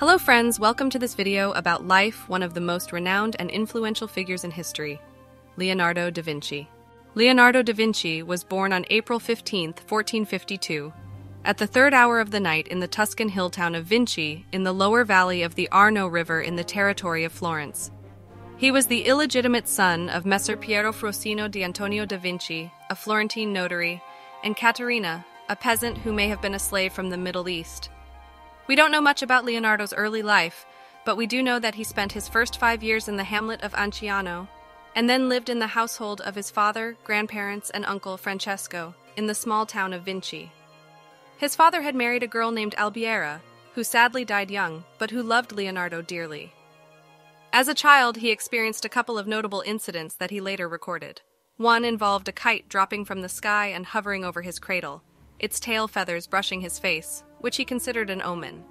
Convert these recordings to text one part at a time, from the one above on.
Hello friends, welcome to this video about life, one of the most renowned and influential figures in history, Leonardo da Vinci. Leonardo da Vinci was born on April 15, 1452, at the third hour of the night in the Tuscan hill town of Vinci, in the lower valley of the Arno River in the territory of Florence. He was the illegitimate son of Messer Piero Fruosino di Antonio da Vinci, a Florentine notary, and Caterina, a peasant who may have been a slave from the Middle East. We don't know much about Leonardo's early life, but we do know that he spent his first five years in the hamlet of Anchiano, and then lived in the household of his father, grandparents, and uncle Francesco in the small town of Vinci. His father had married a girl named Albiera, who sadly died young, but who loved Leonardo dearly. As a child, he experienced a couple of notable incidents that he later recorded. One involved a kite dropping from the sky and hovering over his cradle, its tail feathers brushing his face, which he considered an omen.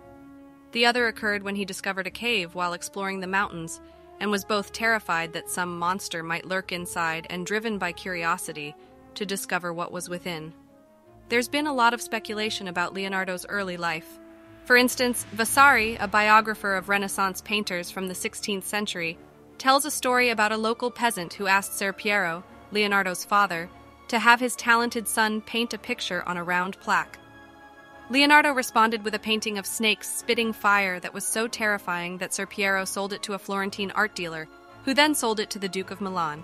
The other occurred when he discovered a cave while exploring the mountains and was both terrified that some monster might lurk inside and driven by curiosity to discover what was within. There's been a lot of speculation about Leonardo's early life. For instance, Vasari, a biographer of Renaissance painters from the 16th century, tells a story about a local peasant who asked Ser Piero, Leonardo's father, to have his talented son paint a picture on a round plaque. Leonardo responded with a painting of snakes spitting fire that was so terrifying that Ser Piero sold it to a Florentine art dealer, who then sold it to the Duke of Milan.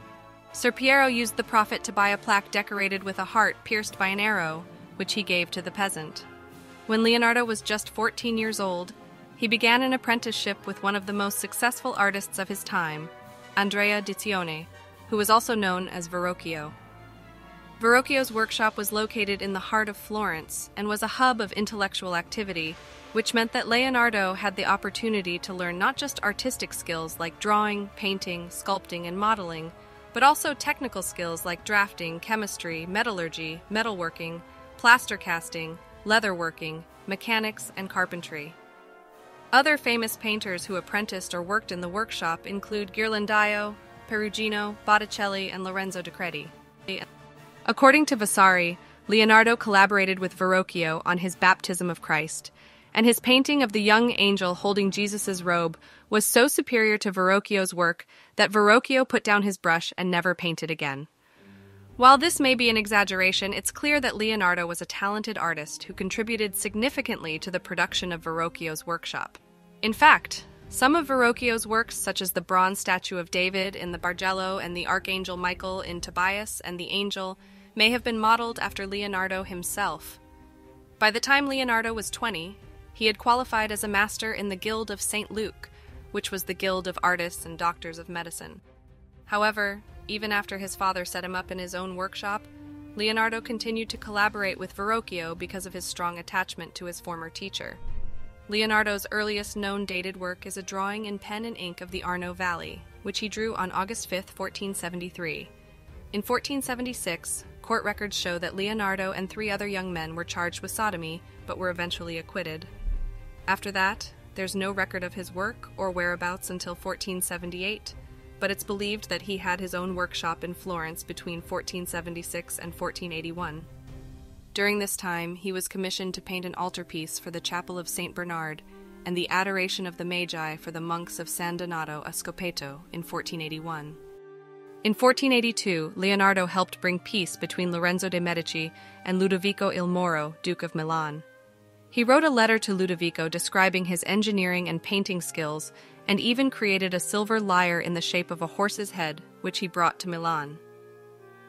Ser Piero used the profit to buy a plaque decorated with a heart pierced by an arrow, which he gave to the peasant. When Leonardo was just 14 years old, he began an apprenticeship with one of the most successful artists of his time, Andrea di Cione, who was also known as Verrocchio. Verrocchio's workshop was located in the heart of Florence and was a hub of intellectual activity, which meant that Leonardo had the opportunity to learn not just artistic skills like drawing, painting, sculpting, and modeling, but also technical skills like drafting, chemistry, metallurgy, metalworking, plaster casting, leatherworking, mechanics, and carpentry. Other famous painters who apprenticed or worked in the workshop include Ghirlandaio, Perugino, Botticelli, and Lorenzo di Credi. According to Vasari, Leonardo collaborated with Verrocchio on his Baptism of Christ, and his painting of the young angel holding Jesus' robe was so superior to Verrocchio's work that Verrocchio put down his brush and never painted again. While this may be an exaggeration, it's clear that Leonardo was a talented artist who contributed significantly to the production of Verrocchio's workshop. In fact, some of Verrocchio's works, such as the bronze statue of David in the Bargello and the Archangel Michael in Tobias and the Angel, may have been modeled after Leonardo himself. By the time Leonardo was 20, he had qualified as a master in the Guild of St. Luke, which was the guild of artists and doctors of medicine. However, even after his father set him up in his own workshop, Leonardo continued to collaborate with Verrocchio because of his strong attachment to his former teacher. Leonardo's earliest known dated work is a drawing in pen and ink of the Arno Valley, which he drew on August 5, 1473. In 1476, Court records show that Leonardo and three other young men were charged with sodomy, but were eventually acquitted. After that, there's no record of his work or whereabouts until 1478, but it's believed that he had his own workshop in Florence between 1476 and 1481. During this time, he was commissioned to paint an altarpiece for the Chapel of St. Bernard and the Adoration of the Magi for the monks of San Donato a Scopeto in 1481. In 1482, Leonardo helped bring peace between Lorenzo de' Medici and Ludovico il Moro, Duke of Milan. He wrote a letter to Ludovico describing his engineering and painting skills and even created a silver lyre in the shape of a horse's head, which he brought to Milan.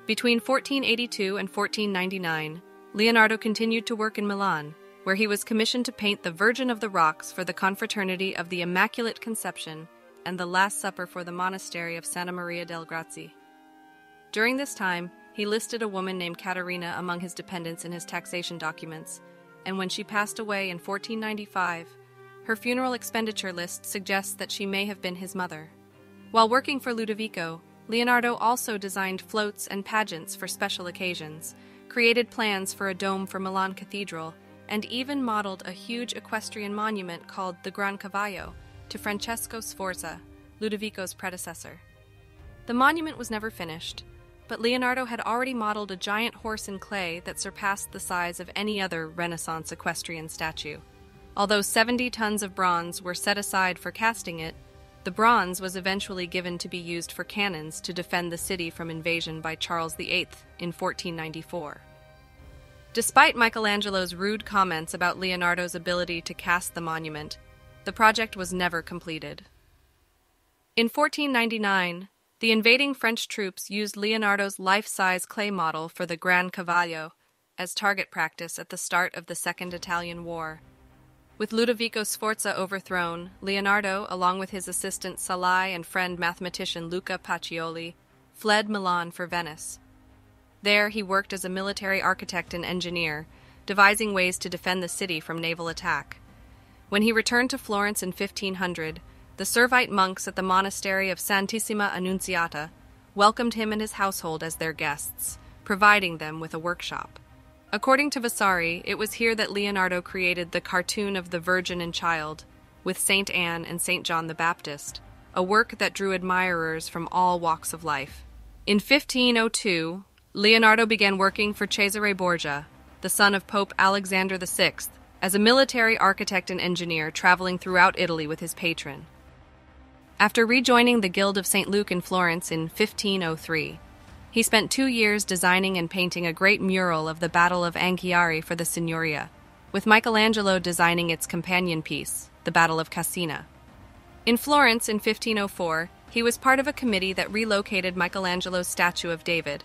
Between 1482 and 1499, Leonardo continued to work in Milan, where he was commissioned to paint the Virgin of the Rocks for the Confraternity of the Immaculate Conception and the Last Supper for the monastery of Santa Maria del Grazie. During this time, he listed a woman named Caterina among his dependents in his taxation documents, and when she passed away in 1495, her funeral expenditure list suggests that she may have been his mother. While working for Ludovico, Leonardo also designed floats and pageants for special occasions, created plans for a dome for Milan Cathedral, and even modeled a huge equestrian monument called the Gran Cavallo to Francesco Sforza, Ludovico's predecessor. The monument was never finished, but Leonardo had already modeled a giant horse in clay that surpassed the size of any other Renaissance equestrian statue. Although 70 tons of bronze were set aside for casting it, the bronze was eventually given to be used for cannons to defend the city from invasion by Charles VIII in 1494. Despite Michelangelo's rude comments about Leonardo's ability to cast the monument, the project was never completed. In 1499, the invading French troops used Leonardo's life size clay model for the Gran Cavallo as target practice at the start of the Second Italian War. With Ludovico Sforza overthrown, Leonardo, along with his assistant Salai and friend mathematician Luca Pacioli, fled Milan for Venice. There, he worked as a military architect and engineer, devising ways to defend the city from naval attack. When he returned to Florence in 1500, the Servite monks at the monastery of Santissima Annunziata welcomed him and his household as their guests, providing them with a workshop. According to Vasari, it was here that Leonardo created the cartoon of the Virgin and Child, with Saint Anne and Saint John the Baptist, a work that drew admirers from all walks of life. In 1502, Leonardo began working for Cesare Borgia, the son of Pope Alexander VI, as a military architect and engineer traveling throughout Italy with his patron. After rejoining the Guild of St. Luke in Florence in 1503, he spent two years designing and painting a great mural of the Battle of Anghiari for the Signoria, with Michelangelo designing its companion piece, the Battle of Cascina. In Florence in 1504, he was part of a committee that relocated Michelangelo's statue of David,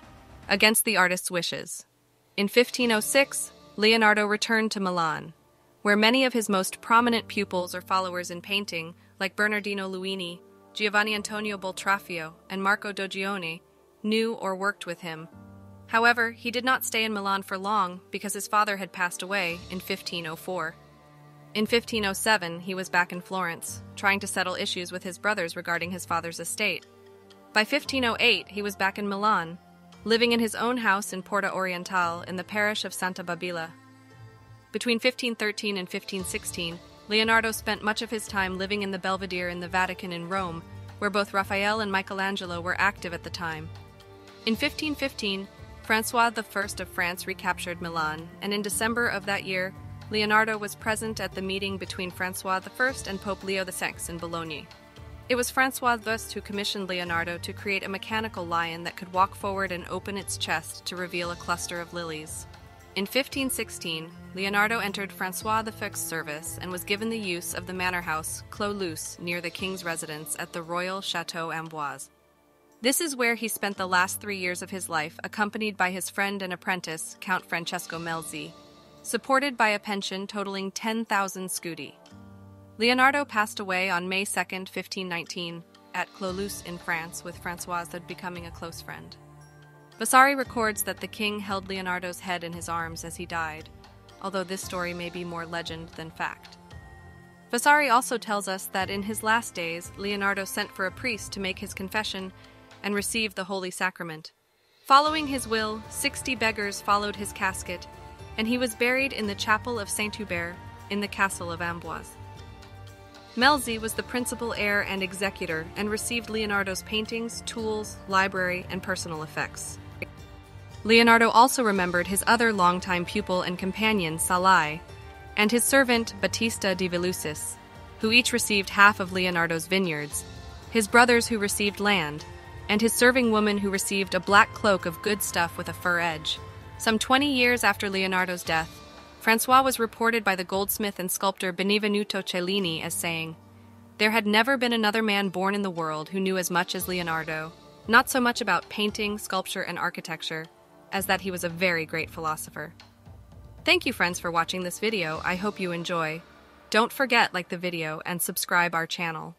against the artist's wishes. In 1506, Leonardo returned to Milan, where many of his most prominent pupils or followers in painting, like Bernardino Luini, Giovanni Antonio Boltraffio, and Marco d'Oggiono, knew or worked with him. However, he did not stay in Milan for long because his father had passed away in 1504. In 1507, he was back in Florence, trying to settle issues with his brothers regarding his father's estate. By 1508, he was back in Milan, living in his own house in Porta Orientale in the parish of Santa Babila. Between 1513 and 1516, Leonardo spent much of his time living in the Belvedere in the Vatican in Rome, where both Raphael and Michelangelo were active at the time. In 1515, Francois I of France recaptured Milan, and in December of that year, Leonardo was present at the meeting between Francois I and Pope Leo VI in Bologna. It was Francois I who commissioned Leonardo to create a mechanical lion that could walk forward and open its chest to reveal a cluster of lilies. In 1516, Leonardo entered Francois V's service and was given the use of the manor house Clos Luce near the king's residence at the Royal Chateau Amboise. This is where he spent the last three years of his life, accompanied by his friend and apprentice, Count Francesco Melzi, supported by a pension totaling 10,000 scudi. Leonardo passed away on May 2, 1519, at Clos in France, with Francois becoming a close friend. Vasari records that the king held Leonardo's head in his arms as he died, although this story may be more legend than fact. Vasari also tells us that in his last days, Leonardo sent for a priest to make his confession and receive the Holy Sacrament. Following his will, 60 beggars followed his casket, and he was buried in the chapel of Saint Hubert in the castle of Amboise. Melzi was the principal heir and executor and received Leonardo's paintings, tools, library, and personal effects. Leonardo also remembered his other longtime pupil and companion, Salai, and his servant, Battista di Vilusis, who each received half of Leonardo's vineyards, his brothers who received land, and his serving woman who received a black cloak of good stuff with a fur edge. Some 20 years after Leonardo's death, Francois was reported by the goldsmith and sculptor Benvenuto Cellini as saying, There had never been another man born in the world who knew as much as Leonardo, not so much about painting, sculpture, and architecture, as that he was a very great philosopher. Thank you, friends, for watching this video. I hope you enjoy. Don't forget like the video and subscribe our channel.